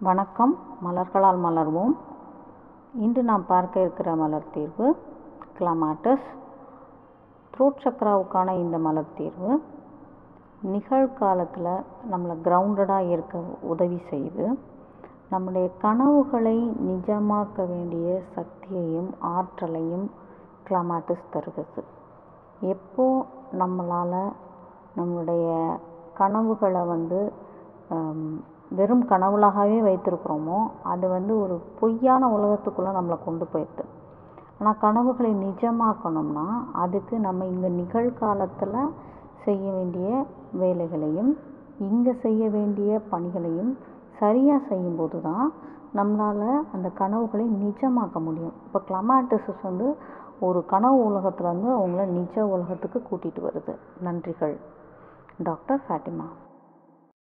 வணக்கம். மலர்களால் மலர்வோம். இன்று நாம் பார்க்க இருக்கிற மலர் தீர்வு கிளமாட்டஸ். த்ரோட் சக்ராவுக்கான இந்த மலர் தீர்வு நிகழ்காலத்தில் நம்மளை கிரவுண்டடாக இருக்க உதவி செய்து நம்முடைய கனவுகளை நிஜமாக்க வேண்டிய சக்தியையும் ஆற்றலையும் கிளமாட்டஸ் தருகிறது. எப்போ நம்மளால் நம்மளுடைய கனவுகளை வந்து வெறும் கனவுலாகவே வைத்திருக்கிறோமோ அது வந்து ஒரு பொய்யான உலகத்துக்குள்ளே நம்மளை கொண்டு போயிடுது. ஆனால் கனவுகளை நிஜமாக்கணும்னா அதுக்கு நம்ம இங்கே நிகழ்காலத்தில் செய்ய வேண்டிய வேலைகளையும் இங்கே செய்ய வேண்டிய பணிகளையும் சரியாக செய்யும்போது தான் நம்மளால் அந்த கனவுகளை நிஜமாக்க முடியும். இப்போ கிளமாட்டிசஸ் வந்து ஒரு கனவு உலகத்துலேருந்து அவங்கள நிஜ உலகத்துக்கு கூட்டிகிட்டு வருது. நன்றிகள். டாக்டர் ஃபேட்டிமா